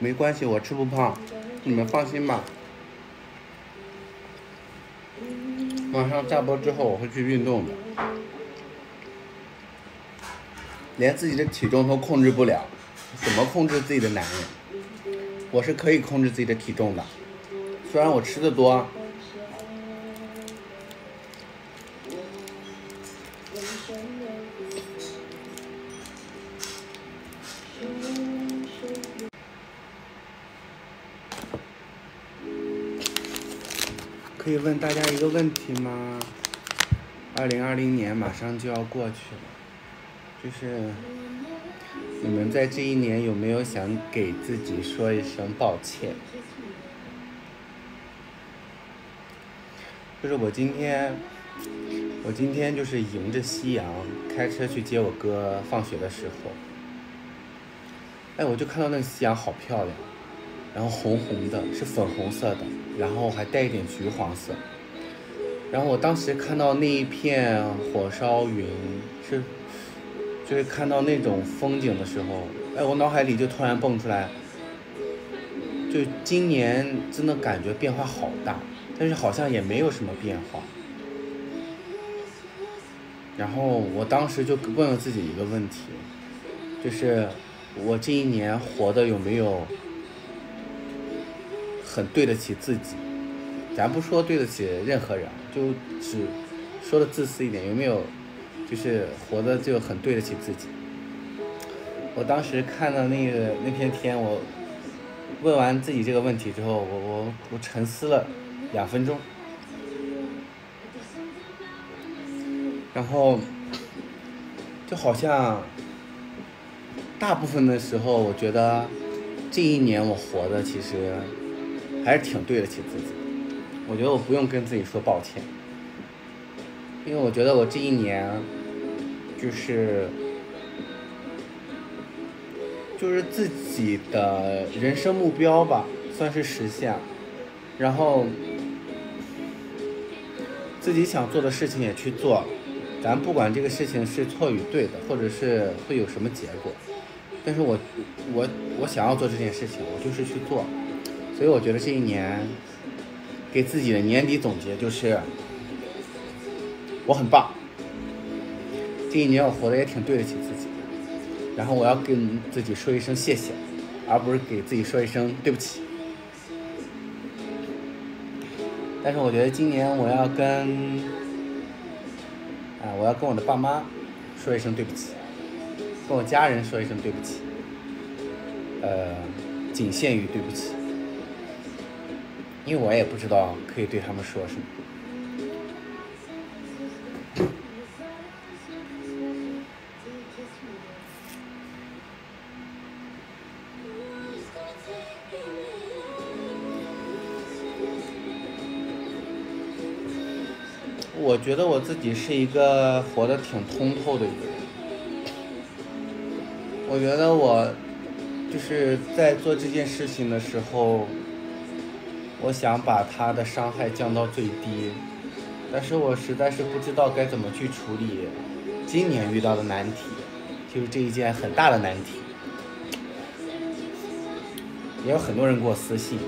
没关系，我吃不胖，你们放心吧。晚上下播之后我会去运动的，连自己的体重都控制不了，怎么控制自己的男人？我是可以控制自己的体重的，虽然我吃的多。可以问大家一个问题吗？二零二零年马上就要过去了，就是你们在这一年有没有想给自己说一声抱歉？就是我今天，我今天就是迎着夕阳开车去接我哥放学的时候，哎，我就看到那个夕阳好漂亮。然后红红的，是粉红色的，然后还带一点橘黄色。然后我当时看到那一片火烧云，是，就是看到那种风景的时候，哎，我脑海里就突然蹦出来，就今年真的感觉变化好大，但是好像也没有什么变化。然后我当时就问了自己一个问题，就是我这一年活的有没有？很对得起自己，咱不说对得起任何人，就只说的自私一点，有没有？就是活的就很对得起自己。我当时看到那个那篇天，我问完自己这个问题之后，我我我沉思了两分钟，然后就好像大部分的时候，我觉得这一年我活的其实。还是挺对得起自己，我觉得我不用跟自己说抱歉，因为我觉得我这一年，就是就是自己的人生目标吧，算是实现，然后自己想做的事情也去做，咱不管这个事情是错与对的，或者是会有什么结果，但是我我我想要做这件事情，我就是去做。所以我觉得这一年给自己的年底总结就是，我很棒。这一年我活得也挺对得起自己，然后我要跟自己说一声谢谢，而不是给自己说一声对不起。但是我觉得今年我要跟，啊，我要跟我的爸妈说一声对不起，跟我家人说一声对不起，呃，仅限于对不起。因为我也不知道可以对他们说什么。我觉得我自己是一个活得挺通透的一个人。我觉得我就是在做这件事情的时候。我想把他的伤害降到最低，但是我实在是不知道该怎么去处理今年遇到的难题，就是这一件很大的难题。也有很多人给我私信，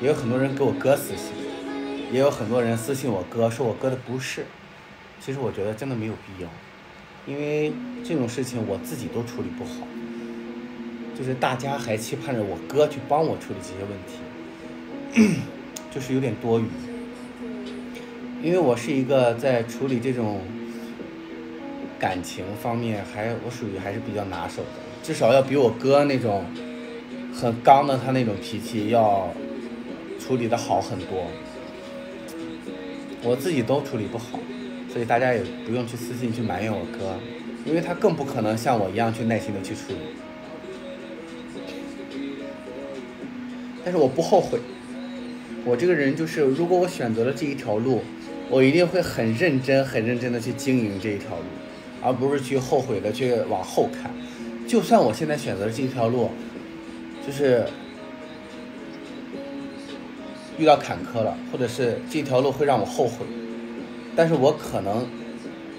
也有很多人给我哥私信，也有很多人私信我哥说我哥的不是。其实我觉得真的没有必要，因为这种事情我自己都处理不好，就是大家还期盼着我哥去帮我处理这些问题。就是有点多余，因为我是一个在处理这种感情方面，还我属于还是比较拿手的，至少要比我哥那种很刚的他那种脾气要处理的好很多。我自己都处理不好，所以大家也不用去私信去埋怨我哥，因为他更不可能像我一样去耐心的去处理。但是我不后悔。我这个人就是，如果我选择了这一条路，我一定会很认真、很认真的去经营这一条路，而不是去后悔的去往后看。就算我现在选择了这一条路，就是遇到坎坷了，或者是这条路会让我后悔，但是我可能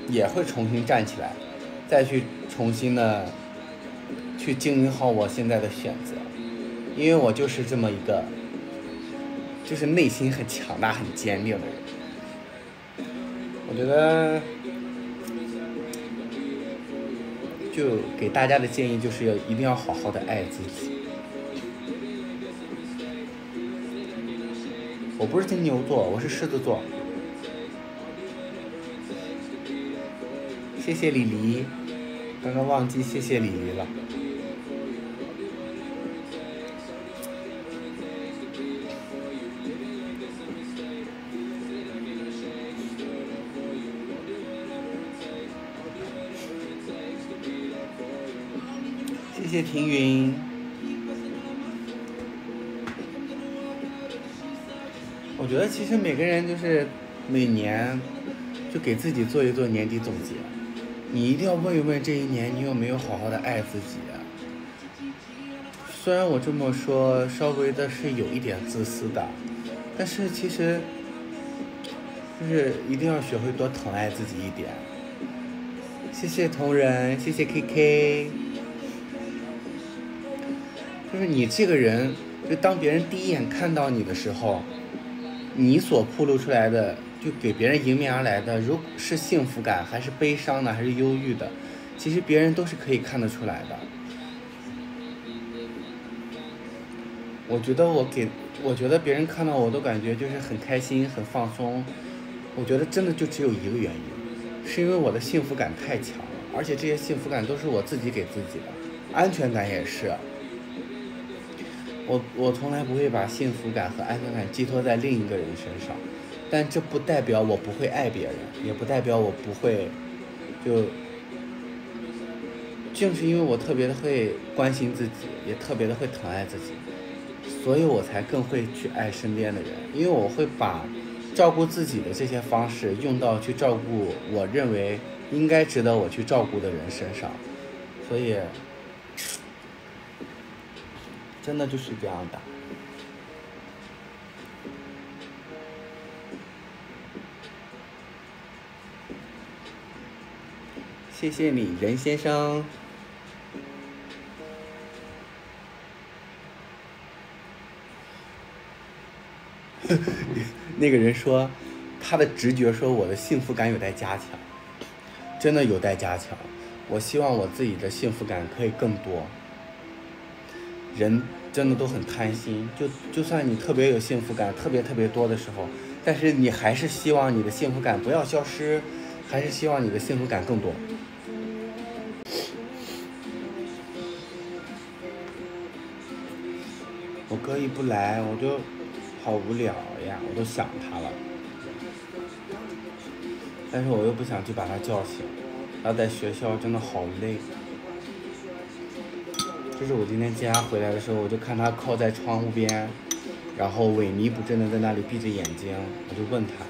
也会重新站起来，再去重新的去经营好我现在的选择，因为我就是这么一个，就是内心很强大、很坚定的人。我觉得，就给大家的建议就是要一定要好好的爱自己。我不是金牛座，我是狮子座。谢谢李黎，刚刚忘记谢谢李黎了。谢谢庭云。我觉得其实每个人就是每年就给自己做一做年底总结。你一定要问一问这一年你有没有好好的爱自己。虽然我这么说稍微的是有一点自私的，但是其实就是一定要学会多疼爱自己一点。谢谢同仁，谢谢 KK。就是你这个人，就当别人第一眼看到你的时候，你所铺露出来的。就给别人迎面而来的，如是幸福感还是悲伤的，还是忧郁的，其实别人都是可以看得出来的。我觉得我给，我觉得别人看到我都感觉就是很开心、很放松。我觉得真的就只有一个原因，是因为我的幸福感太强了，而且这些幸福感都是我自己给自己的，安全感也是。我我从来不会把幸福感和安全感寄托在另一个人身上。但这不代表我不会爱别人，也不代表我不会，就正是因为我特别的会关心自己，也特别的会疼爱自己，所以我才更会去爱身边的人。因为我会把照顾自己的这些方式用到去照顾我认为应该值得我去照顾的人身上，所以真的就是这样的。谢谢你，任先生。那个人说，他的直觉说我的幸福感有待加强，真的有待加强。我希望我自己的幸福感可以更多。人真的都很贪心，就就算你特别有幸福感，特别特别多的时候，但是你还是希望你的幸福感不要消失，还是希望你的幸福感更多。我哥一不来，我就好无聊呀，我都想他了。但是我又不想去把他叫醒，他在学校真的好累。就是我今天接他回来的时候，我就看他靠在窗户边，然后萎靡不振的在那里闭着眼睛。我就问他，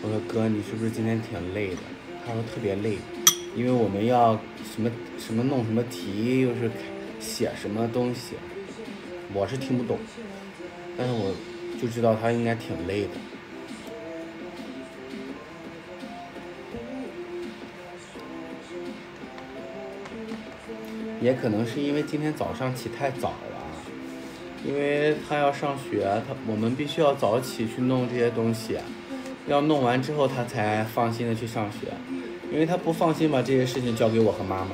我说哥，你是不是今天挺累的？他说特别累，因为我们要什么什么弄什么题，又是写什么东西。我是听不懂，但是我就知道他应该挺累的，也可能是因为今天早上起太早了，因为他要上学，他我们必须要早起去弄这些东西，要弄完之后他才放心的去上学，因为他不放心把这些事情交给我和妈妈，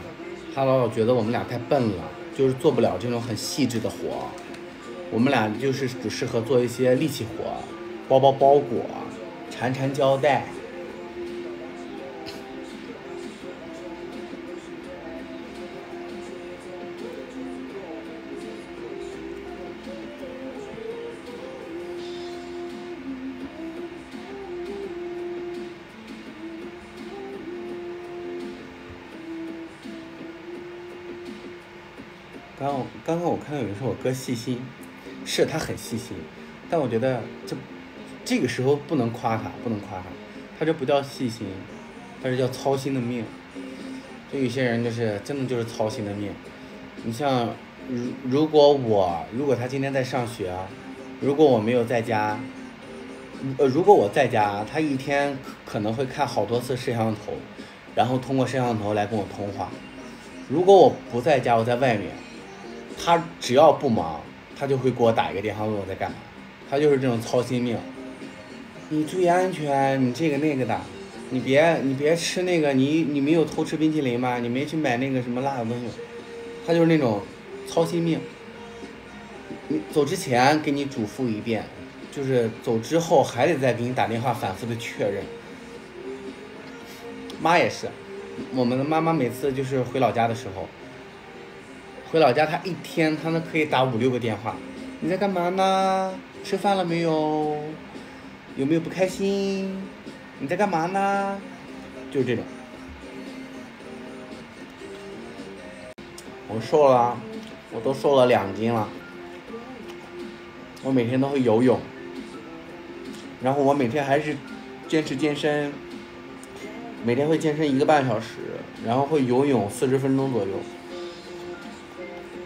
他老觉得我们俩太笨了，就是做不了这种很细致的活。我们俩就是只适合做一些力气活，包包包裹，缠缠胶带。刚刚刚我看到有人说我哥细心。是他很细心，但我觉得这这个时候不能夸他，不能夸他，他这不叫细心，他这叫操心的命。就有些人就是真的就是操心的命。你像如如果我如果他今天在上学，如果我没有在家，呃如果我在家，他一天可能会看好多次摄像头，然后通过摄像头来跟我通话。如果我不在家，我在外面，他只要不忙，他就会给我打一个电话问我在干嘛，他就是这种操心命。你注意安全，你这个那个的，你别你别吃那个，你你没有偷吃冰淇淋吗？你没去买那个什么辣的东西，他就是那种操心命。你走之前给你嘱咐一遍，就是走之后还得再给你打电话反复的确认。妈也是，我们的妈妈每次就是回老家的时候，回老家他一天他能可以打五六个电话。你在干嘛呢？吃饭了没有？有没有不开心？你在干嘛呢？就这种。我瘦了，我都瘦了两斤了。我每天都会游泳，然后我每天还是坚持健身。每天会健身一个半小时，然后会游泳四十分钟左右，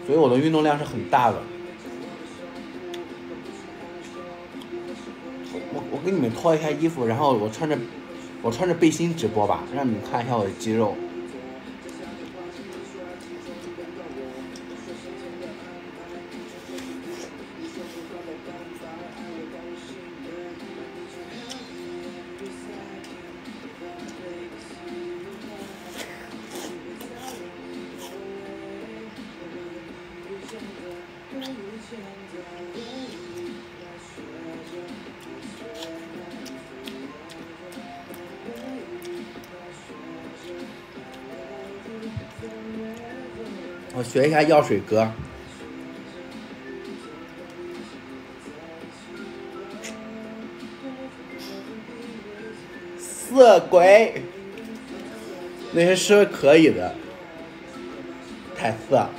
所以我的运动量是很大的。我我给你们脱一下衣服，然后我穿着我穿着背心直播吧，让你们看一下我的肌肉。我学一下药水哥。色鬼，那些是可以的，太色。